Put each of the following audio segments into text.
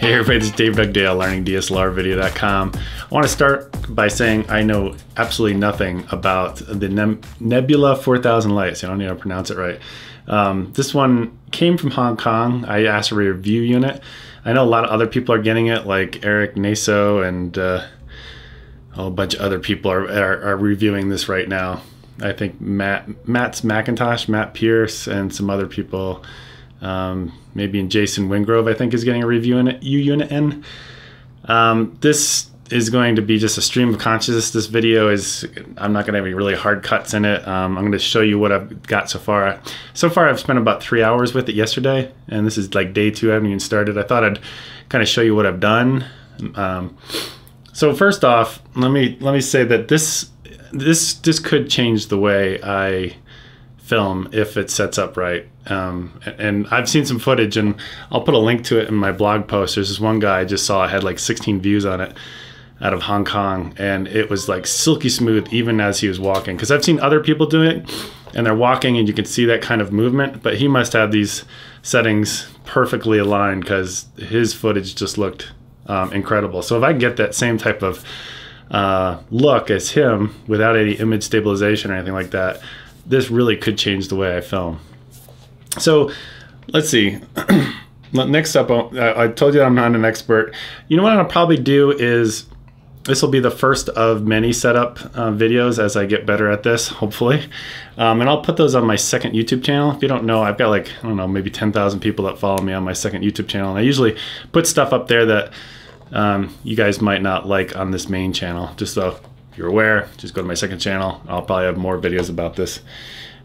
Hey everybody, this is Dave Dugdale, learningdslrvideo.com. I want to start by saying I know absolutely nothing about the Nebula 4000 lights. I don't need to pronounce it right. Um, this one came from Hong Kong. I asked for a review unit. I know a lot of other people are getting it, like Eric Naso and uh, a whole bunch of other people are, are, are reviewing this right now. I think Matt Matt's Macintosh, Matt Pierce, and some other people um, maybe in Jason Wingrove, I think, is getting a review in U unit in. Um, this is going to be just a stream of consciousness. This video is, I'm not going to have any really hard cuts in it. Um, I'm going to show you what I've got so far. So far, I've spent about three hours with it yesterday, and this is like day two. I haven't even started. I thought I'd kind of show you what I've done. Um, so first off, let me let me say that this this this could change the way I film if it sets up right. Um, and I've seen some footage, and I'll put a link to it in my blog post. There's this one guy I just saw had like 16 views on it out of Hong Kong, and it was like silky smooth even as he was walking. Because I've seen other people do it, and they're walking, and you can see that kind of movement. But he must have these settings perfectly aligned because his footage just looked um, incredible. So if I get that same type of uh, look as him without any image stabilization or anything like that, this really could change the way I film. So let's see. Next up, I told you I'm not an expert. You know what I'll probably do is this will be the first of many setup uh, videos as I get better at this, hopefully. Um, and I'll put those on my second YouTube channel. If you don't know, I've got like, I don't know, maybe 10,000 people that follow me on my second YouTube channel. And I usually put stuff up there that um, you guys might not like on this main channel, just so you're aware, just go to my second channel. I'll probably have more videos about this.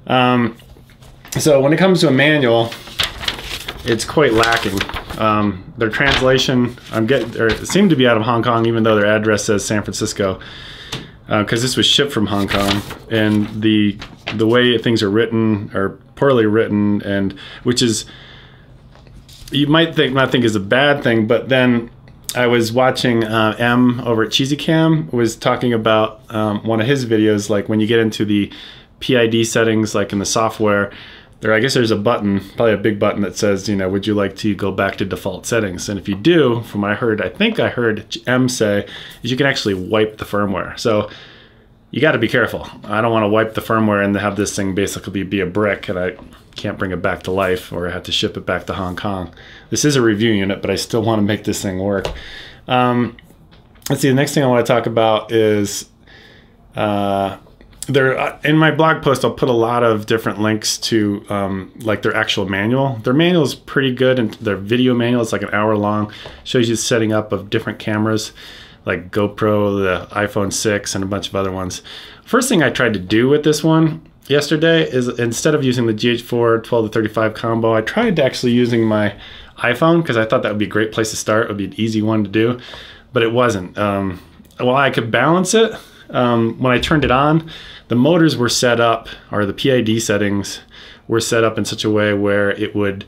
Um, so when it comes to a manual, it's quite lacking. Um, their translation, I'm getting, or it seemed to be out of Hong Kong, even though their address says San Francisco, because uh, this was shipped from Hong Kong, and the the way things are written are poorly written, and which is you might think not think is a bad thing, but then I was watching uh, Emm over at Cheesy Cam was talking about um, one of his videos, like when you get into the PID settings, like in the software, there I guess there's a button, probably a big button that says, you know, would you like to go back to default settings? And if you do, from what I heard, I think I heard Emm say, is you can actually wipe the firmware. So you got to be careful. I don't want to wipe the firmware and have this thing basically be a brick, and I can't bring it back to life or I have to ship it back to Hong Kong. This is a review unit, but I still want to make this thing work. Um, let's see, the next thing I want to talk about is uh, there uh, in my blog post I'll put a lot of different links to um, like their actual manual. Their manual is pretty good and their video manual is like an hour long. Shows you setting up of different cameras like GoPro, the iPhone 6 and a bunch of other ones. First thing I tried to do with this one yesterday is instead of using the GH4 12 to 35 combo, I tried actually using my iPhone because I thought that would be a great place to start. It would be an easy one to do, but it wasn't. Um, well, I could balance it. Um, when I turned it on, the motors were set up, or the PID settings were set up in such a way where it would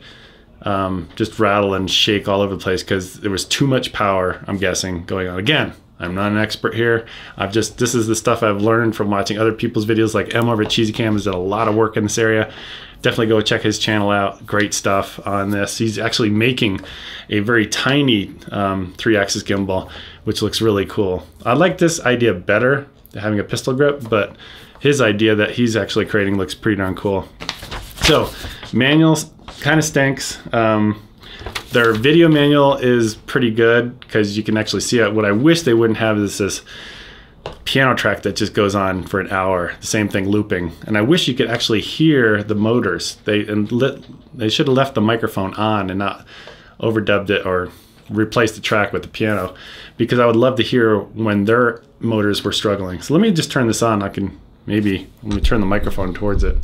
um, just rattle and shake all over the place because there was too much power, I'm guessing, going on. Again, I'm not an expert here. I've just this is the stuff I've learned from watching other people's videos. Like Emm over Cheesy Cam has done a lot of work in this area. Definitely go check his channel out. Great stuff on this. He's actually making a very tiny um, three-axis gimbal, which looks really cool. I like this idea better, having a pistol grip, but his idea that he's actually creating looks pretty darn cool. So manuals kind of stinks. Um, their video manual is pretty good because you can actually see it. What I wish they wouldn't have is this piano track that just goes on for an hour. The same thing looping, and I wish you could actually hear the motors. They and lit, they should have left the microphone on and not overdubbed it or replaced the track with the piano because I would love to hear when their motors were struggling. So let me just turn this on. I can maybe let me turn the microphone towards it.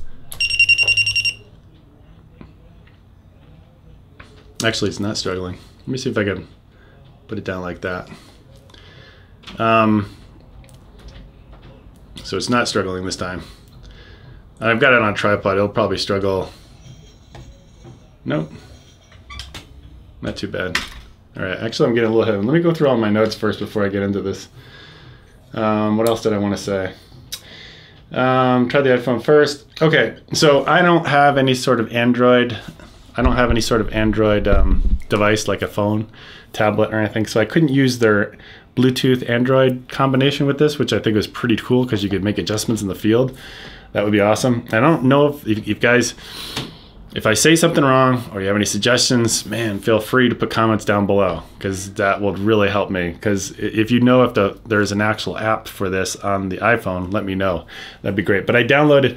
Actually, it's not struggling. Let me see if I can put it down like that. Um, so it's not struggling this time. I've got it on tripod. It'll probably struggle. Nope. Not too bad. All right, actually I'm getting a little ahead. Let me go through all my notes first before I get into this. Um, what else did I want to say? Um, try the iPhone first. Okay, so I don't have any sort of Android I don't have any sort of Android um, device like a phone, tablet, or anything. So I couldn't use their Bluetooth Android combination with this, which I think was pretty cool because you could make adjustments in the field. That would be awesome. I don't know if, if, if guys, if I say something wrong or you have any suggestions, man, feel free to put comments down below because that will really help me. Because if you know if the, there's an actual app for this on the iPhone, let me know. That'd be great. But I downloaded,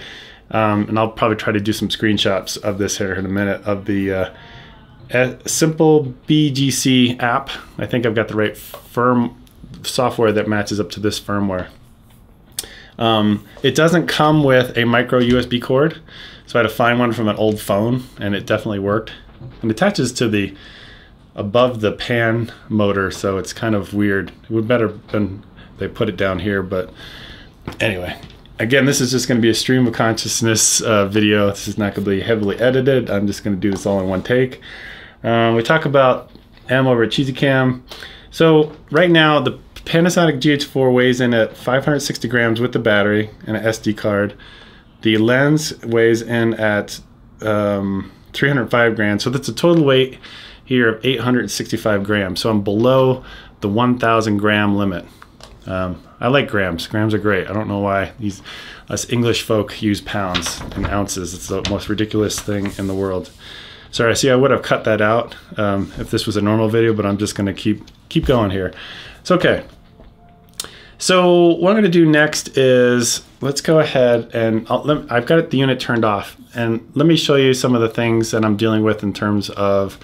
um, and I'll probably try to do some screenshots of this here in a minute of the uh, Simple BGC app. I think I've got the right firm software that matches up to this firmware. Um, it doesn't come with a micro USB cord, so I had to find one from an old phone, and it definitely worked. And attaches to the above the pan motor, so it's kind of weird. It would better been they put it down here, but anyway. Again, this is just going to be a stream of consciousness uh, video. This is not going to be heavily edited. I'm just going to do this all in one take. Uh, we talk about ammo over at Cheesy Cam. So right now, the Panasonic GH4 weighs in at 560 grams with the battery and an SD card. The lens weighs in at um, 305 grams. So that's a total weight here of 865 grams. So I'm below the 1,000 gram limit. Um, I like grams. Grams are great. I don't know why these us English folk use pounds and ounces. It's the most ridiculous thing in the world. Sorry, I see, I would have cut that out um, if this was a normal video, but I'm just going to keep keep going here. It's okay. So what I'm going to do next is let's go ahead and let, I've got the unit turned off and let me show you some of the things that I'm dealing with in terms of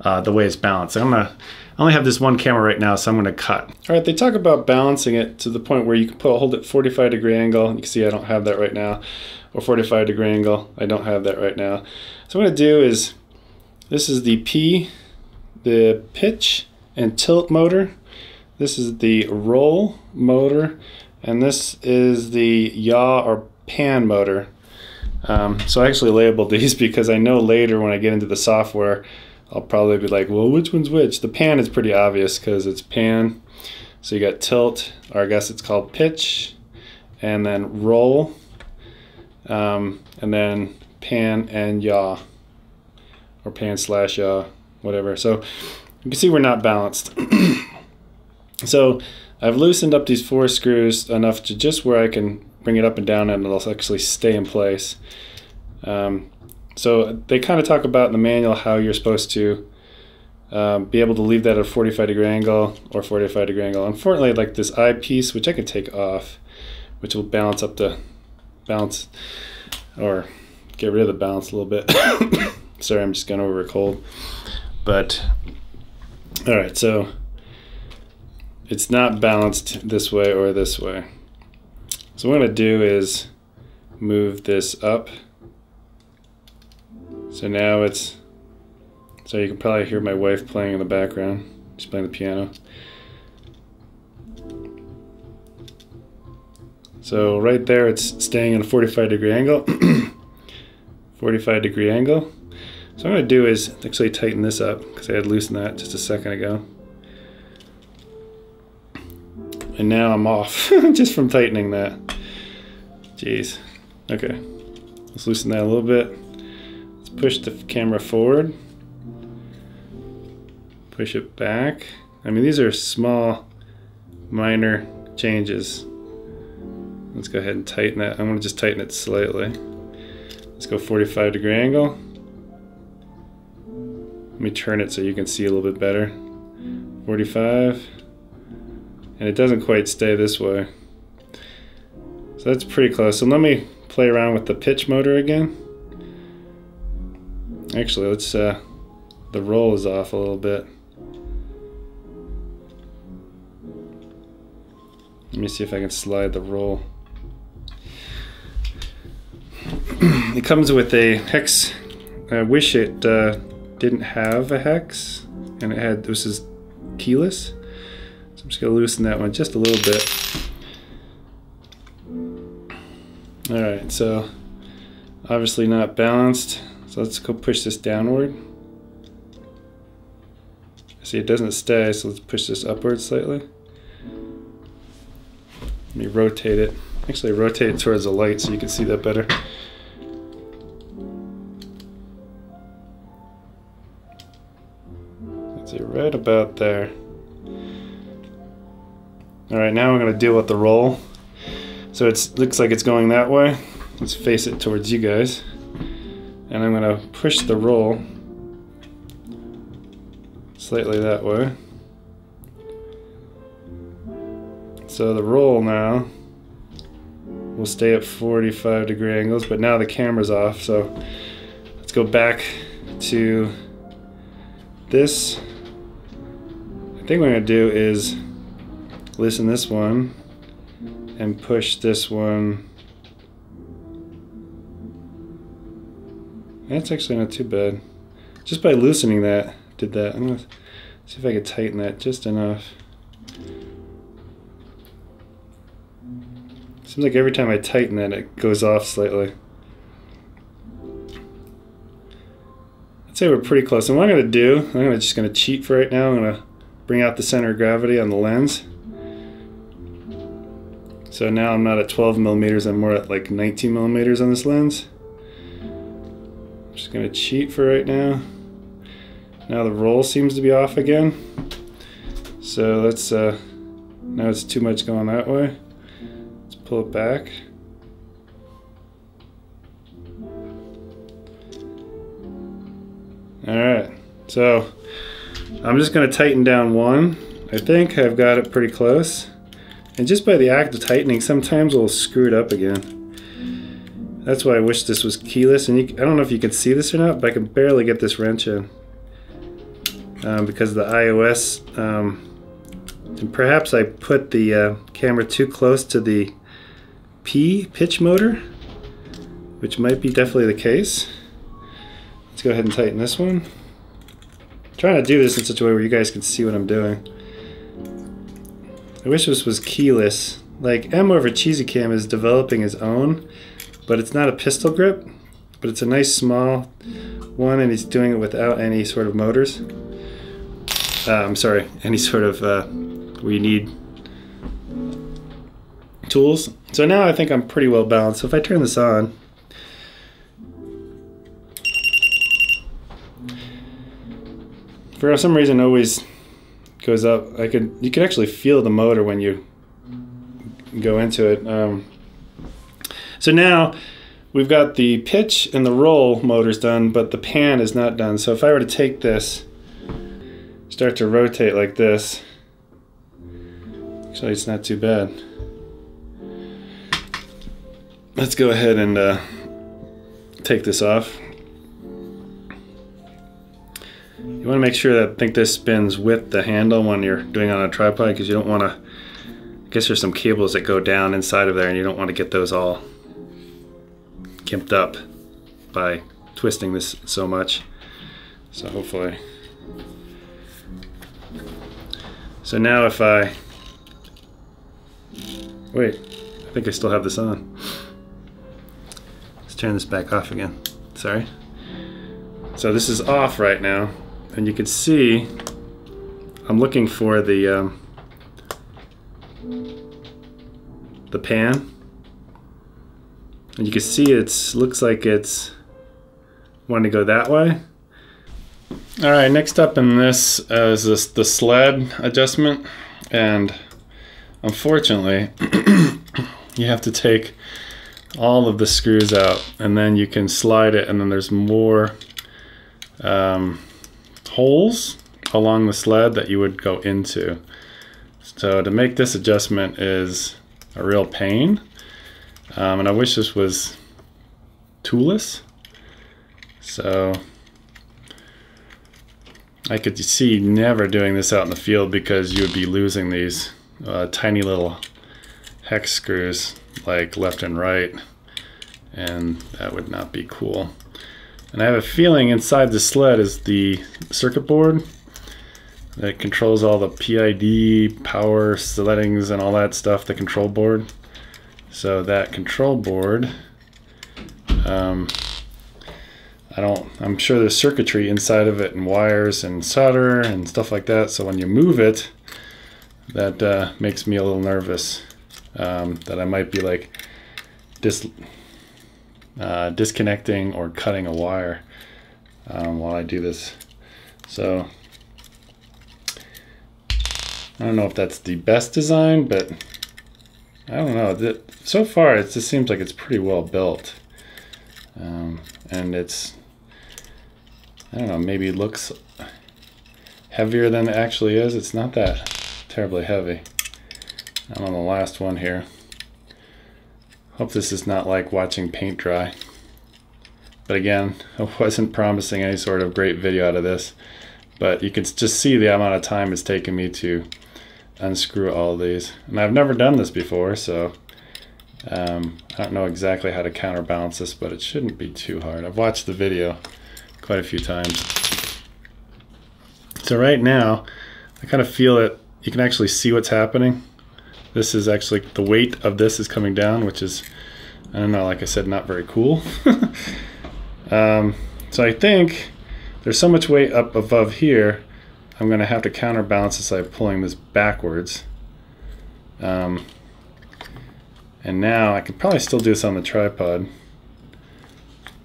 uh, the way it's balanced. I'm gonna I only have this one camera right now, so I'm gonna cut. All right, they talk about balancing it to the point where you can put, hold it 45 degree angle. You can see I don't have that right now, or 45 degree angle. I don't have that right now. So what I'm gonna do is, this is the P, the pitch and tilt motor. This is the roll motor, and this is the yaw or pan motor. Um, so I actually labeled these because I know later when I get into the software, I'll probably be like, well, which one's which? The pan is pretty obvious because it's pan. So you got tilt, or I guess it's called pitch, and then roll, um, and then pan and yaw, or pan slash yaw, whatever. So you can see we're not balanced. So I've loosened up these four screws enough to just where I can bring it up and down and it'll actually stay in place. Um, so they kind of talk about in the manual how you're supposed to um, be able to leave that at a 45 degree angle or 45 degree angle. Unfortunately, like this eyepiece, which I can take off, which will balance up the balance or get rid of the balance a little bit. Sorry, I'm just going over a cold. But all right, so it's not balanced this way or this way. So what I'm going to do is move this up. So now it's, so you can probably hear my wife playing in the background. She's playing the piano. So right there it's staying at a 45 degree angle. 45 degree angle. So I'm to do is actually tighten this up because I had loosened that just a second ago. And now I'm off just from tightening that. Jeez. Okay. Let's loosen that a little bit. Push the camera forward. Push it back. I mean, these are small, minor changes. Let's go ahead and tighten that. I'm to just tighten it slightly. Let's go 45 degree angle. Let me turn it so you can see a little bit better. 45 and it doesn't quite stay this way. So that's pretty close. So let me play around with the pitch motor again. Actually, let's, uh, the roll is off a little bit. Let me see if I can slide the roll. it comes with a hex. I wish it uh, didn't have a hex and it had, this is keyless. So I'm just to loosen that one just a little bit. Alright, so obviously not balanced. Let's go push this downward. See, it doesn't stay, so let's push this upward slightly. Let me rotate it. Actually, rotate it towards the light so you can see that better. Let's see, right about there. All right, now we're gonna deal with the roll. So it looks like it's going that way. Let's face it towards you guys. And I'm gonna push the roll slightly that way. So the roll now will stay at 45 degree angles, but now the camera's off. So let's go back to this. I think what I'm gonna do is loosen this one and push this one. That's actually not too bad. Just by loosening that, did that. I'm gonna see if I can tighten that just enough. Seems like every time I tighten it, it goes off slightly. I'd say we're pretty close. And what I'm gonna do, I'm gonna just gonna cheat for right now. I'm gonna bring out the center of gravity on the lens. So now I'm not at 12 millimeters, I'm more at like 19 millimeters on this lens. Just gonna cheat for right now. Now the roll seems to be off again. So let's, uh, now it's too much going that way. Let's pull it back. All right, so I'm just gonna tighten down one. I think I've got it pretty close. And just by the act of tightening, sometimes it'll screw it up again. That's why I wish this was keyless. And you, I don't know if you can see this or not, but I can barely get this wrench in. Um, because the iOS, um, and perhaps I put the uh, camera too close to the P pitch motor, which might be definitely the case. Let's go ahead and tighten this one. I'm trying to do this in such a way where you guys can see what I'm doing. I wish this was keyless. Like Emm over Cheesy Cam is developing his own, but it's not a pistol grip, but it's a nice small one, and he's doing it without any sort of motors. Uh, I'm sorry, any sort of uh, where you need tools. So now I think I'm pretty well balanced. So if I turn this on, for some reason always goes up. I could you can actually feel the motor when you go into it. Um, so now we've got the pitch and the roll motors done, but the pan is not done. So if I were to take this, start to rotate like this, actually it's not too bad. Let's go ahead and uh, take this off. You want to make sure that I think this spins with the handle when you're doing on a tripod because you don't want to, I guess there's some cables that go down inside of there and you don't want to get those all kimped up by twisting this so much. So hopefully. So now if I, wait, I think I still have this on. Let's turn this back off again. Sorry. So this is off right now and you can see I'm looking for the um, the pan and you can see it looks like it's wanting to go that way all right next up in this uh, is this the sled adjustment and unfortunately you have to take all of the screws out and then you can slide it and then there's more um, holes along the sled that you would go into. So to make this adjustment is a real pain. Um, and I wish this was toolless. So I could see never doing this out in the field because you would be losing these uh, tiny little hex screws like left and right and that would not be cool. And I have a feeling inside the sled is the circuit board that controls all the PID, power settings, and all that stuff, the control board. So that control board, um, I don't, I'm sure there's circuitry inside of it and wires and solder and stuff like that. So when you move it, that uh, makes me a little nervous um, that I might be like dis uh, disconnecting or cutting a wire um, while I do this. So I don't know if that's the best design, but I don't know. So far, it just seems like it's pretty well built. Um, and it's, I don't know, maybe looks heavier than it actually is. It's not that terribly heavy. I'm on the last one here. Hope this is not like watching paint dry. But again, I wasn't promising any sort of great video out of this. But you can just see the amount of time it's taken me to unscrew all these. And I've never done this before, so um, I don't know exactly how to counterbalance this, but it shouldn't be too hard. I've watched the video quite a few times. So right now, I kind of feel it. You can actually see what's happening. This is actually, the weight of this is coming down, which is, I don't know, like I said, not very cool. um, so I think there's so much weight up above here, I'm going to have to counterbalance this by pulling this backwards. Um, and now I could probably still do this on the tripod,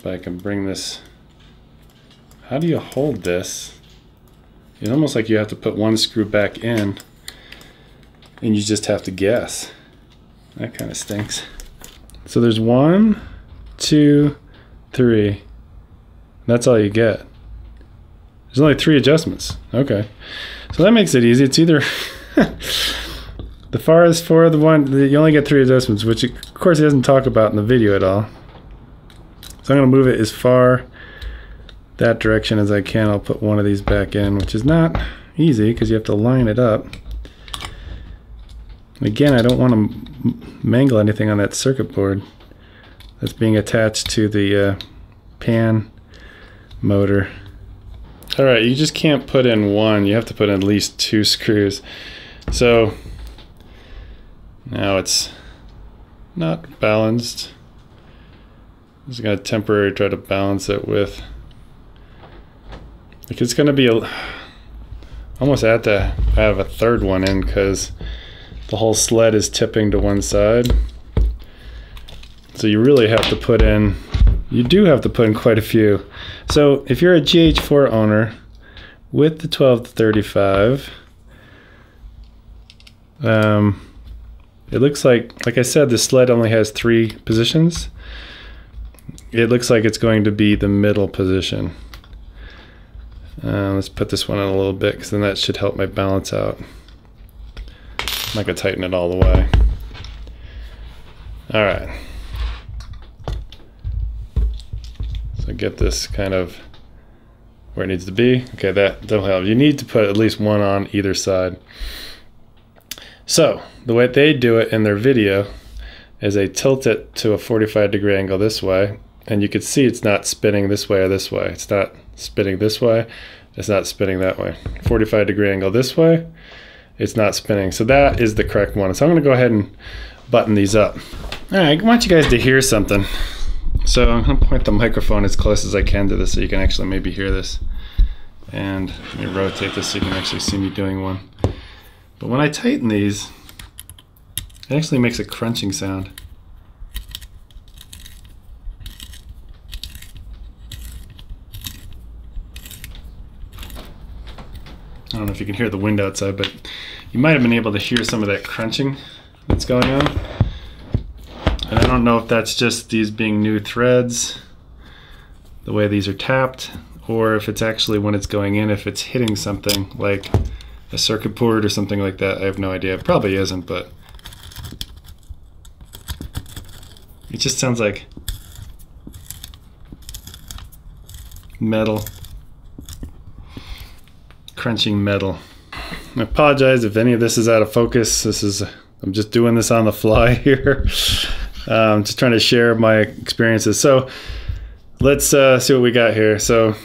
but I can bring this. How do you hold this? It's almost like you have to put one screw back in and you just have to guess. That kind of stinks. So there's one, two, three. That's all you get. There's only three adjustments. Okay. So that makes it easy. It's either the farthest for the one, you only get three adjustments, which of course he doesn't talk about in the video at all. So I'm going to move it as far that direction as I can. I'll put one of these back in, which is not easy because you have to line it up. Again, I don't want to mangle anything on that circuit board that's being attached to the uh, pan motor. All right, you just can't put in one. You have to put in at least two screws. So now it's not balanced. I'm just gonna temporarily try to balance it with, like it's gonna be a, almost have to have a third one in because the whole sled is tipping to one side. So you really have to put in you do have to put in quite a few. So if you're a GH4 owner with the 12 to 35, um, it looks like, like I said, the sled only has three positions. It looks like it's going to be the middle position. Uh, let's put this one in a little bit because then that should help my balance out. I'm not going to tighten it all the way. All right. So get this kind of where it needs to be. Okay, that, that'll help. You need to put at least one on either side. So the way they do it in their video is they tilt it to a 45 degree angle this way, and you can see it's not spinning this way or this way. It's not spinning this way. It's not spinning that way. 45 degree angle this way. It's not spinning. So that is the correct one. So I'm going to go ahead and button these up. All right, I want you guys to hear something. So I'm going to point the microphone as close as I can to this so you can actually maybe hear this. And let me rotate this so you can actually see me doing one. But when I tighten these, it actually makes a crunching sound. I don't know if you can hear the wind outside, but you might have been able to hear some of that crunching that's going on. Don't know if that's just these being new threads, the way these are tapped, or if it's actually when it's going in, if it's hitting something like a circuit board or something like that. I have no idea. It probably isn't, but it just sounds like metal, crunching metal. I apologize if any of this is out of focus. This is, I'm just doing this on the fly here um, just trying to share my experiences. So let's uh, see what we got here. So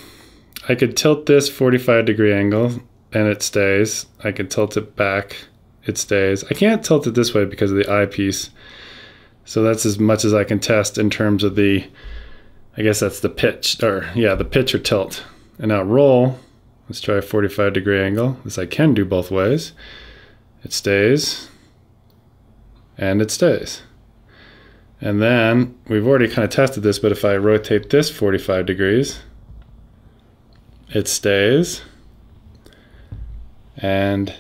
I could tilt this 45 degree angle and it stays. I could tilt it back, it stays. I can't tilt it this way because of the eyepiece. So that's as much as I can test in terms of the, I guess that's the pitch, or yeah, the pitch or tilt. And now roll, let's try a 45 degree angle. This I can do both ways. It stays, and it stays. And then we've already kind of tested this, but if I rotate this 45 degrees, it stays and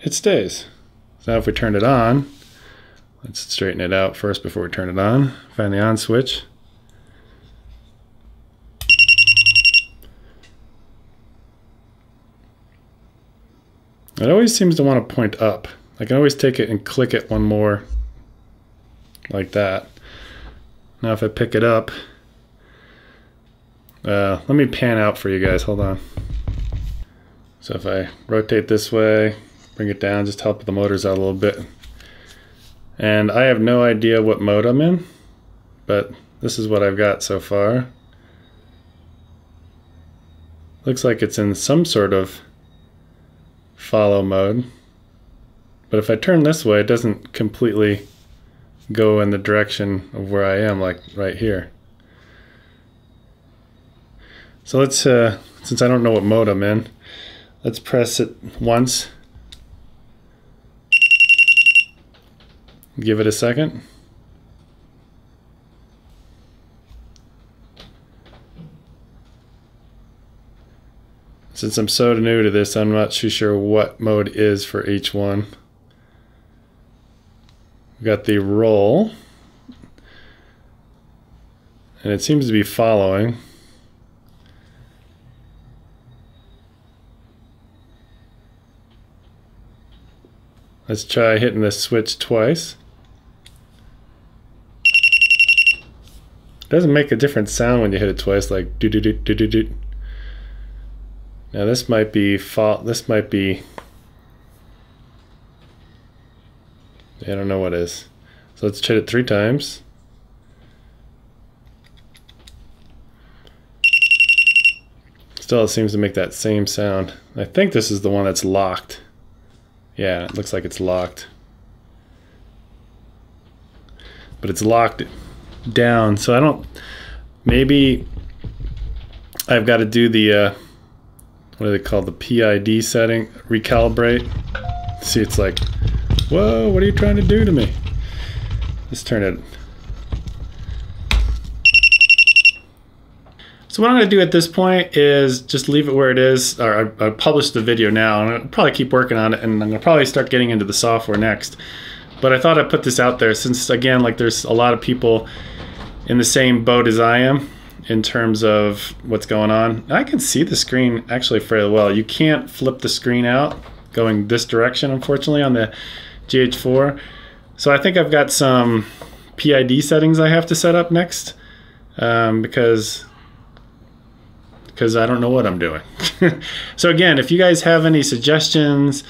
it stays. So now if we turn it on, let's straighten it out first before we turn it on. Find the on switch. It always seems to want to point up. I can always take it and click it one more like that. Now if I pick it up, uh, let me pan out for you guys, hold on. So if I rotate this way, bring it down, just help the motors out a little bit. And I have no idea what mode I'm in, but this is what I've got so far. Looks like it's in some sort of follow mode. But if I turn this way, it doesn't completely go in the direction of where I am, like right here. So let's, uh, since I don't know what mode I'm in, let's press it once. Give it a second. Since I'm so new to this, I'm not too sure what mode is for each one. We got the roll. And it seems to be following. Let's try hitting the switch twice. It doesn't make a different sound when you hit it twice, like do do do do do do. Now this might be fault. This might be. I don't know what is. So let's hit it three times. Still, it seems to make that same sound. I think this is the one that's locked. Yeah, it looks like it's locked. But it's locked down, so I don't. Maybe I've got to do the. Uh, what do they call the PID setting? Recalibrate. See, it's like, whoa, what are you trying to do to me? Let's turn it. So what I'm going to do at this point is just leave it where it is. Or I, I published the video now, and I'll probably keep working on it, and I'm going to probably start getting into the software next. But I thought I'd put this out there since, again, like there's a lot of people in the same boat as I am in terms of what's going on. I can see the screen actually fairly well. You can't flip the screen out going this direction, unfortunately, on the GH4. So I think I've got some PID settings I have to set up next um, because because I don't know what I'm doing. so again, if you guys have any suggestions,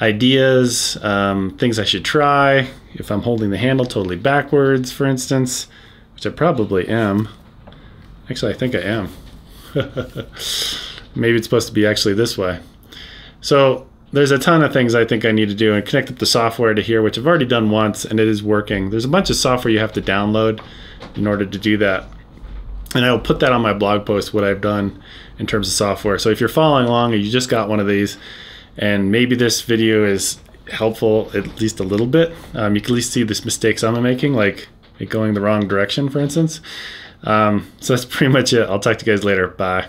ideas, um, things I should try, if I'm holding the handle totally backwards, for instance, which I probably am, Actually, I think I am. Maybe it's supposed to be actually this way. So there's a ton of things I think I need to do and connect up the software to here, which I've already done once and it is working. There's a bunch of software you have to download in order to do that. And I will put that on my blog post, what I've done in terms of software. So if you're following along and you just got one of these and maybe this video is helpful at least a little bit, um, you can at least see the mistakes I'm making, like it going the wrong direction, for instance. Um, so that's pretty much it. I'll talk to you guys later. Bye.